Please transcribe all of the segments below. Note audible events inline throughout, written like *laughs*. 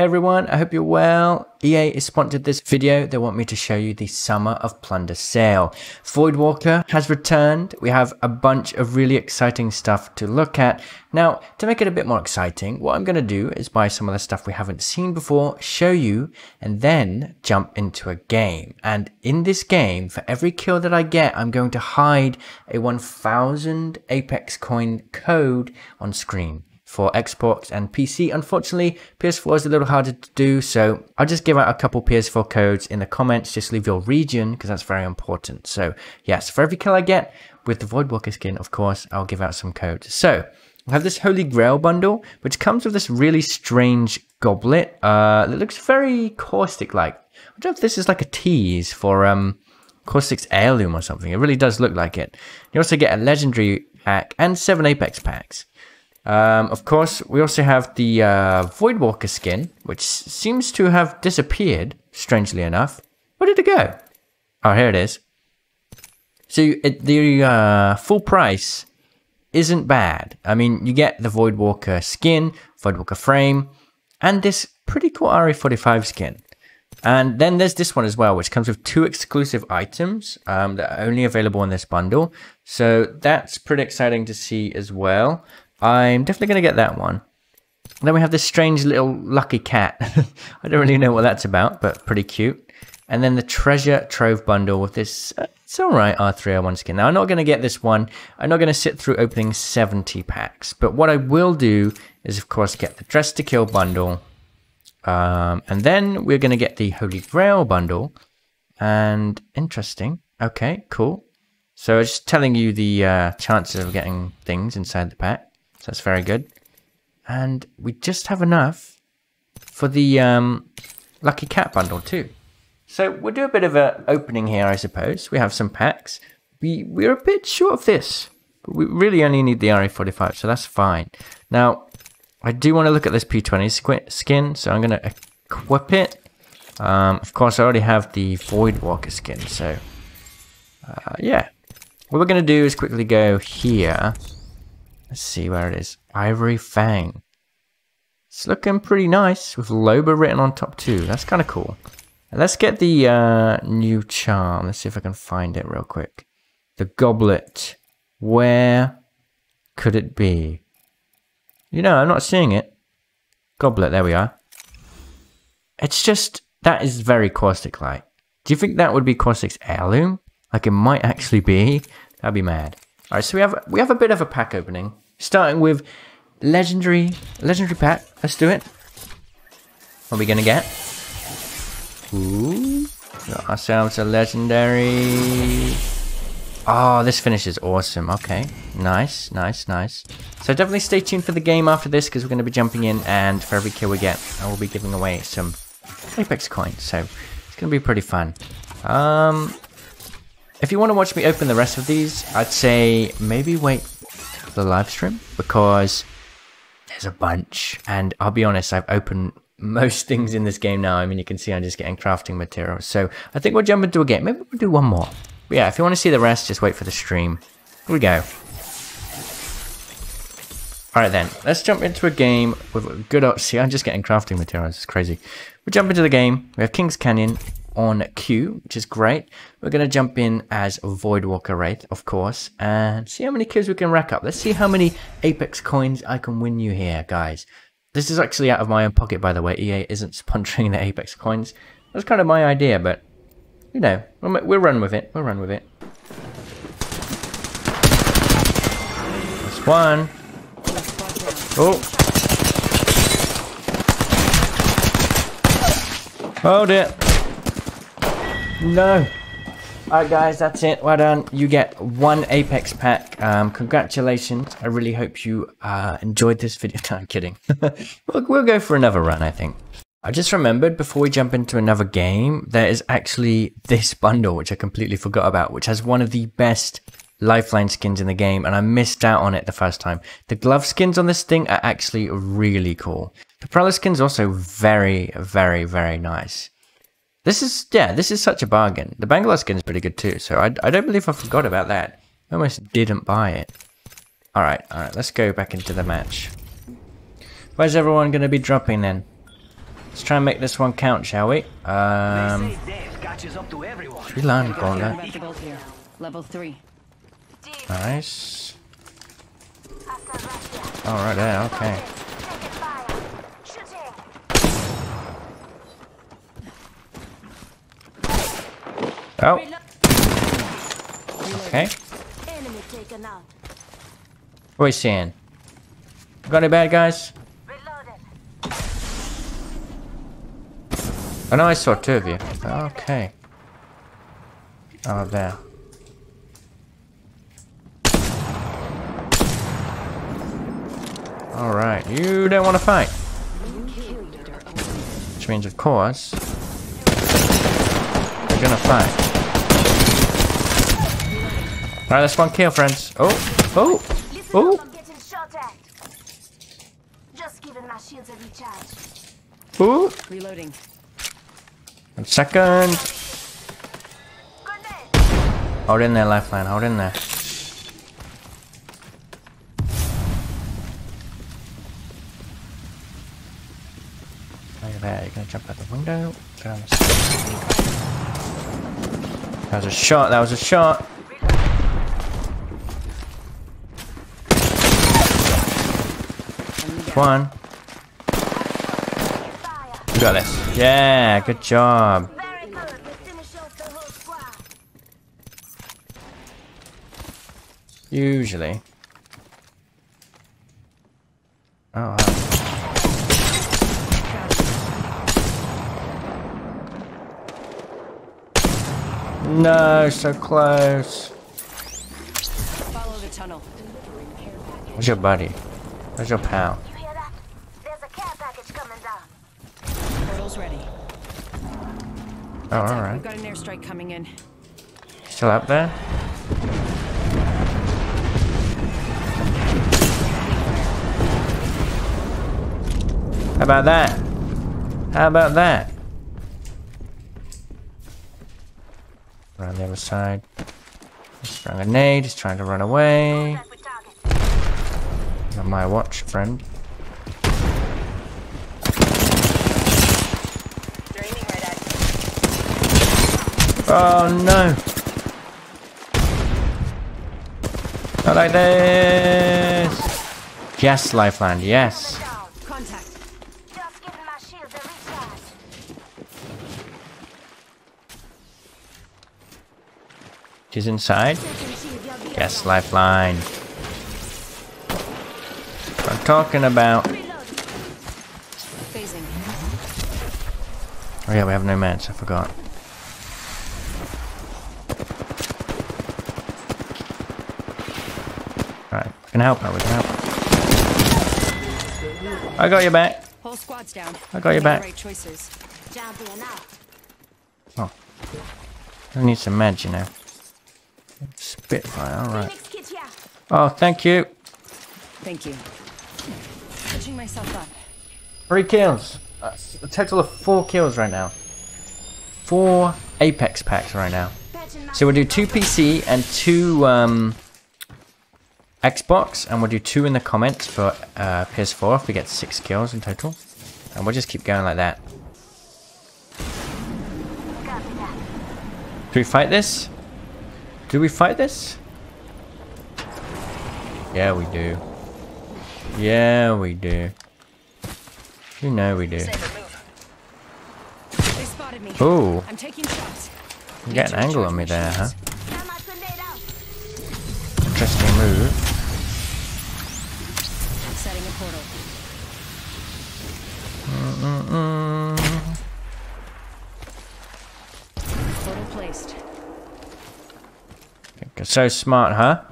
Hey everyone, I hope you're well. EA has sponsored this video. They want me to show you the Summer of Plunder sale. Voidwalker has returned. We have a bunch of really exciting stuff to look at. Now, to make it a bit more exciting, what I'm going to do is buy some of the stuff we haven't seen before, show you, and then jump into a game. And in this game, for every kill that I get, I'm going to hide a 1000 Apex coin code on screen for Xbox and PC. Unfortunately, PS4 is a little harder to do, so I'll just give out a couple PS4 codes in the comments. Just leave your region because that's very important. So, yes, for every kill I get with the Voidwalker skin, of course, I'll give out some codes. So, I have this Holy Grail bundle, which comes with this really strange goblet. Uh, it looks very caustic-like. I don't know if this is like a tease for um, Caustic's heirloom or something. It really does look like it. You also get a legendary pack and seven Apex packs. Um, of course, we also have the uh, Voidwalker skin, which seems to have disappeared, strangely enough. Where did it go? Oh, here it is. So it, the uh, full price isn't bad. I mean, you get the Voidwalker skin, Voidwalker frame, and this pretty cool RE45 skin. And then there's this one as well, which comes with two exclusive items um, that are only available in this bundle. So that's pretty exciting to see as well. I'm definitely going to get that one. Then we have this strange little lucky cat. *laughs* I don't really know what that's about, but pretty cute. And then the treasure trove bundle with this, uh, it's alright R301 skin. Now I'm not going to get this one. I'm not going to sit through opening 70 packs. But what I will do is of course get the dress to kill bundle. Um, and then we're going to get the Holy Grail bundle. And interesting. Okay, cool. So just telling you the uh, chances of getting things inside the pack. So that's very good. And we just have enough for the um, Lucky Cat bundle too. So we'll do a bit of an opening here, I suppose. We have some packs. We, we're a bit short of this. But we really only need the RE45, so that's fine. Now, I do want to look at this P20 skin, so I'm going to equip it. Um, of course, I already have the Voidwalker skin, so uh, yeah. What we're going to do is quickly go here Let's see where it is. Ivory Fang. It's looking pretty nice with Loba written on top too. That's kind of cool. Let's get the uh, new charm. Let's see if I can find it real quick. The goblet. Where could it be? You know, I'm not seeing it. Goblet, there we are. It's just, that is very caustic-like. Do you think that would be caustic's heirloom? Like it might actually be? That'd be mad. Alright, so we have we have a bit of a pack opening. Starting with legendary legendary pack. Let's do it. What are we gonna get? Ooh. Got ourselves a legendary. Oh, this finish is awesome. Okay. Nice, nice, nice. So definitely stay tuned for the game after this because we're going to be jumping in and for every kill we get, I will be giving away some Apex coins. So it's going to be pretty fun. Um, if you want to watch me open the rest of these, I'd say maybe wait for the live stream because there's a bunch. And I'll be honest, I've opened most *laughs* things in this game now. I mean, you can see I'm just getting crafting materials. So I think we'll jump into a game. Maybe we'll do one more. But yeah, if you want to see the rest, just wait for the stream. Here we go. Alright then, let's jump into a game with a good... See, I'm just getting crafting materials. It's crazy. We jump into the game. We have King's Canyon on Q, which is great. We're going to jump in as Voidwalker Wraith, of course, and see how many kills we can rack up. Let's see how many Apex coins I can win you here, guys. This is actually out of my own pocket, by the way. EA isn't sponsoring the Apex coins. That's kind of my idea, but, you know, we'll run with it. We'll run with it. That's one. Oh. Hold it. No. Alright guys, that's it. Well done. You get one Apex pack. Um, congratulations. I really hope you uh, enjoyed this video. *laughs* No, I'm kidding. *laughs* we'll, we'll go for another run, I think. I just remembered before we jump into another game, there is actually this bundle, which I completely forgot about, which has one of the best lifeline skins in the game, and I missed out on it the first time. The glove skins on this thing are actually really cool. The Prowler skin's also very, very, very nice. This is, yeah, this is such a bargain. The Bangalore skin is pretty good too, so I, I don't believe I forgot about that. I almost didn't buy it. Alright, alright, let's go back into the match. Where's everyone going to be dropping then? Let's try and make this one count, shall we? Um, They say death catches up to everyone. three line corner. About the bolt here. Level three. Nice. All right, right there, okay. Oh. Okay. What are we seeing? Got any bad guys? Reloaded. Oh no, I saw two of you. Okay. Oh, there. Alright, you don't want to fight. Which means, of course, you're gonna fight. Alright, that's one kill, friends. Oh, oh, Listen oh. getting shot at. Just giving my shields a recharge. Ooh. Reloading. One second. Hold in there, lifeline. Hold in there. Look at that. You're gonna jump out the window. Down the. That was a shot. That was a shot. One. Fire. You got this. Yeah. Good job. Very good. We finish off the whole squad. Usually. Oh. wow. No, so close. Follow the tunnel. Where's your buddy? Where's your pal? You hear that? There's a care package coming down. Portal's ready. Oh, alright. We've got an airstrike coming in. Still up there? How about that? How about that? Around the other side. He's throwing a nade, he's trying to run away. Contact with target. On my watch, friend. Oh no! Not like this! Yes, Lifeline, yes. She's inside. Yes, Lifeline. What I'm talking about. Oh yeah, we have no meds, I forgot. Right, we can help her, we can help her. I got your back. Whole squad's down. I got your back. Right choices. Oh. I need some meds, you know. Spitfire, alright. Phoenix kit here. Oh, thank you. Thank you. Pitching myself up. Three kills. That's a total of four kills right now. Four Apex packs right now. So we'll do two PC and two um, Xbox, and we'll do two in the comments for uh, PS4 if we get six kills in total. And we'll just keep going like that. Do we fight this? Do we fight this? Yeah, we do. Yeah, we do. You know we do. They spotted me. Ooh, I'm taking shots. you get an angle on me there, huh? Got my grenade out. Interesting move. Portal. Portal placed. You're so smart, huh?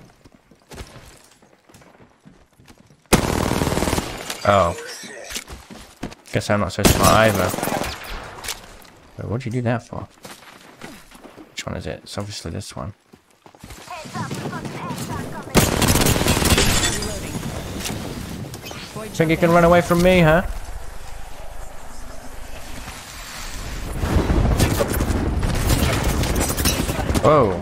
Oh. Guess I'm not so smart either. Wait, what'd you do that for? Which one is it? It's obviously this one. Heads up. we got an airstrike coming. Reloading. Void Think you can run away from me, huh? Whoa.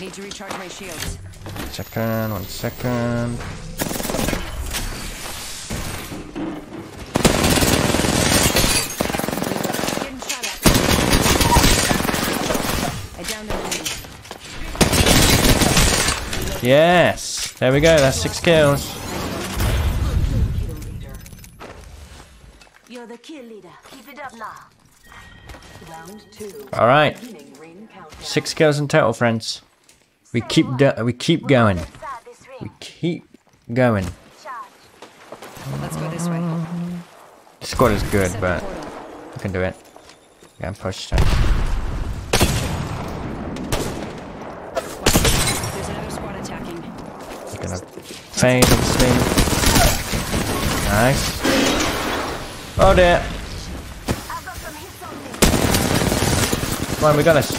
Need to recharge my shields. Second, one second. Yes. There we go. That's six kills. You're the kill leader. Keep it up now. Round two. All right. Beginning ring countdown. Six kills in total, friends. We keep do- we keep going. Inside this ring. Keep going. Let's go this way. The squad is good, but the portal. we can do it. Yeah, push time. There's another squad attacking. You're gonna fade and swing. Nice. Oh dear. I've got some hits on me. Come on, we got this.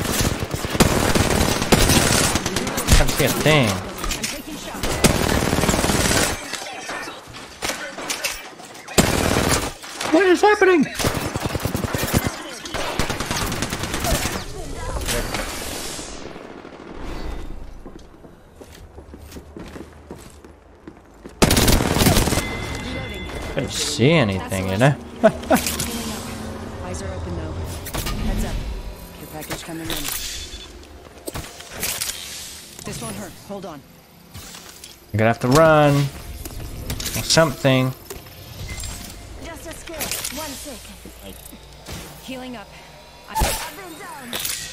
Can't see a thing. I'm taking shots. What is happening? Couldn't see anything, you know? Eyes are open though. Heads up. Care package coming in. This won't hurt. Hold on. You're gonna have to run. Or something. Just a skill. One second. Healing up. I've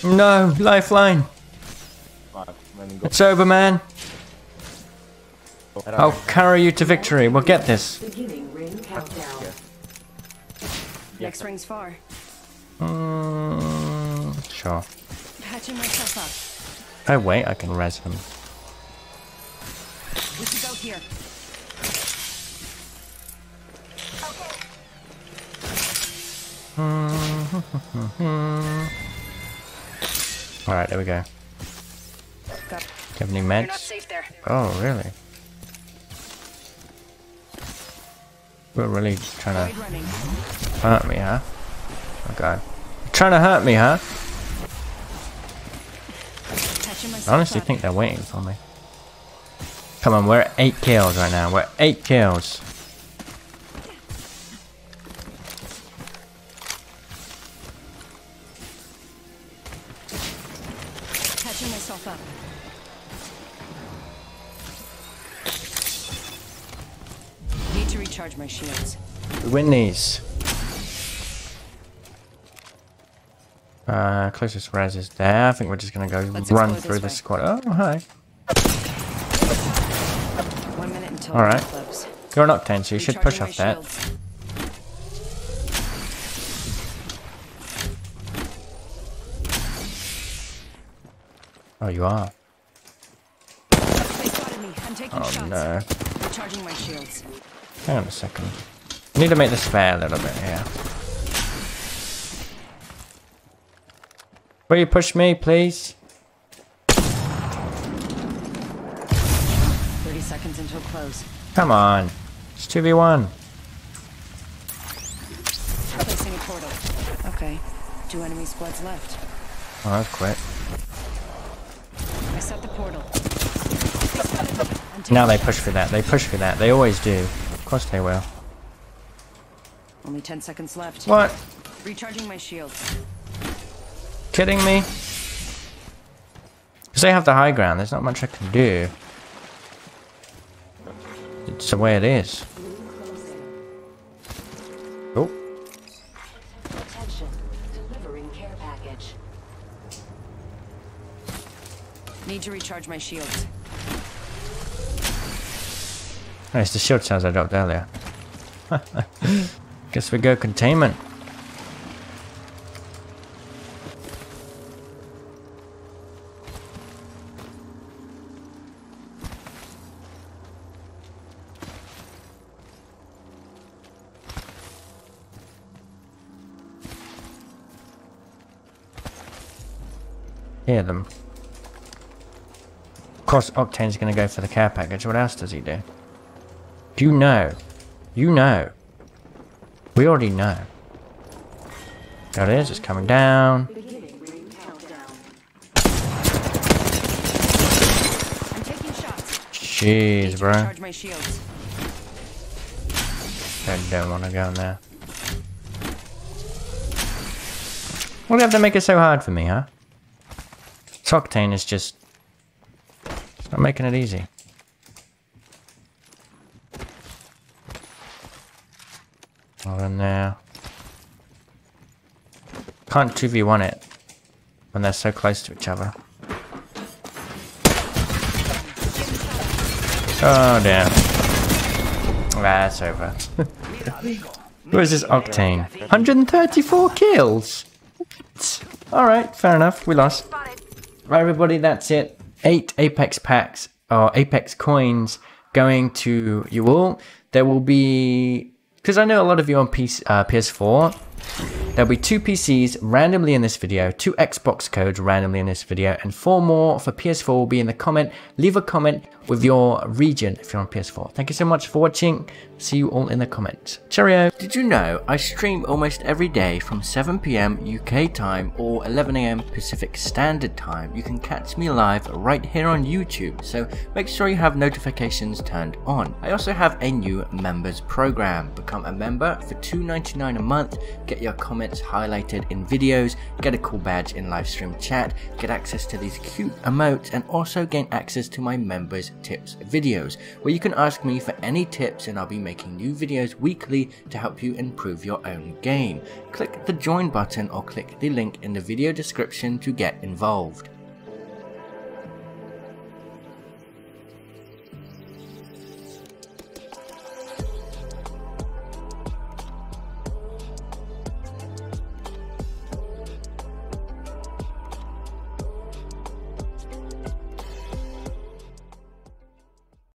down. No, lifeline. It's over, man. I'll carry you to victory. We'll get this. Ring countdown. Next ring's far. Mm, sure. Patching myself Oh wait, I can res him. We should go here. *laughs* Alright, there we go. Got. Do you have any meds? Oh, really? We're really trying to hurt me, huh? Oh, okay. You're trying to hurt me, huh? I honestly think they're waiting for me. Come on, we're at 8 kills right now. We're at 8 kills. Recharge my shields. We win these. Uh, closest res is there. I think we're just gonna go Let's run through this way. squad. Oh, hi. One minute until All right. close. You're an octane, so you should push off that. shields. Oh, you are. They me. I'm Oh shots. no. Recharging my shields. Hang on a second. I need to make this fair a little bit here. Will you push me, please? 30 seconds until close. Come on. It's 2v1. Placing a portal. Okay. Two enemy squads left. Oh, that's quick. I set the portal. They spotted me. I'm taking Now they push for that. They push for that. They always do. Of course they will. Only 10 seconds left. What? Recharging my shield. Kidding me? Because they have the high ground. There's not much I can do. It's the way it is. Oh. Attention. Delivering care package. Need to recharge my shields. It's the shield cells I dropped earlier. *laughs* Guess we go containment. Hear them. Of course, Octane's gonna go for the care package. What else does he do? You know? You know. We already know. There it is, it's coming down. Jeez, bro. I don't want to go in there. Why do you have to make it so hard for me, huh? Octane is just... It's I'm making it easy. Oh, in there. Can't 2v1 it when they're so close to each other. Oh, damn. That's over. *laughs* Where's this Octane? 134 kills! Alright, fair enough. We lost. Right, everybody, that's it. Eight Apex packs, or Apex coins, going to you all. There will be... Because I know a lot of you on PC, uh, PS4, There'll be two PCs randomly in this video, two Xbox codes randomly in this video, and four more for PS4 will be in the comment. Leave a comment with your region if you're on PS4. Thank you so much for watching. See you all in the comments. Cheerio! Did you know I stream almost every day from 7pm UK time or 11am Pacific Standard Time? You can catch me live right here on YouTube, so make sure you have notifications turned on. I also have a new members program. Become a member for $2.99 a month, get your comments highlighted in videos, get a cool badge in live stream chat, get access to these cute emotes, and also gain access to my members tips videos, where you can ask me for any tips and I'll be making new videos weekly to help you improve your own game. Click the join button or click the link in the video description to get involved.